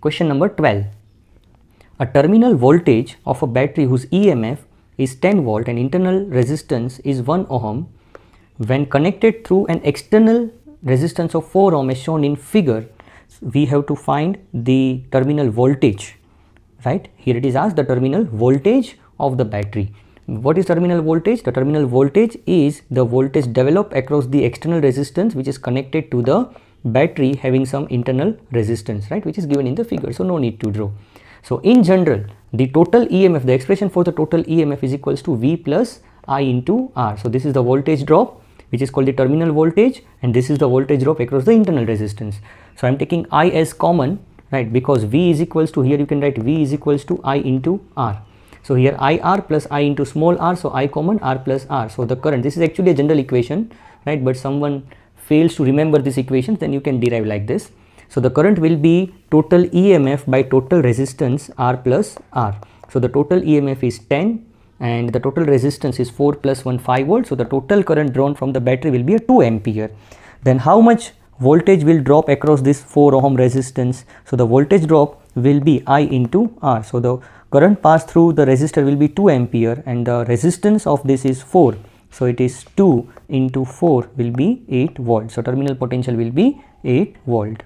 Question number 12. A terminal voltage of a battery whose EMF is 10 volt and internal resistance is 1 ohm when connected through an external resistance of 4 ohm as shown in figure we have to find the terminal voltage right? Here it is asked the terminal voltage of the battery. What is terminal voltage? The terminal voltage is the voltage developed across the external resistance which is connected to the battery having some internal resistance right which is given in the figure. So no need to draw. So in general the total emf the expression for the total emf is equals to v plus i into r. So this is the voltage drop which is called the terminal voltage and this is the voltage drop across the internal resistance. So i'm taking i as common right because v is equals to here you can write v is equals to i into r. So here ir plus i into small r so i common r plus r. So the current this is actually a general equation right but someone fails to remember this equation then you can derive like this. So the current will be total EMF by total resistance R plus R. So the total EMF is 10 and the total resistance is 4 plus 1 5 volt. So the total current drawn from the battery will be a 2 ampere. Then how much voltage will drop across this 4 ohm resistance? So the voltage drop will be I into R. So the current passed through the resistor will be 2 ampere and the resistance of this is 4. So it is 2 into 4 will be 8 volt. So terminal potential will be 8 volt.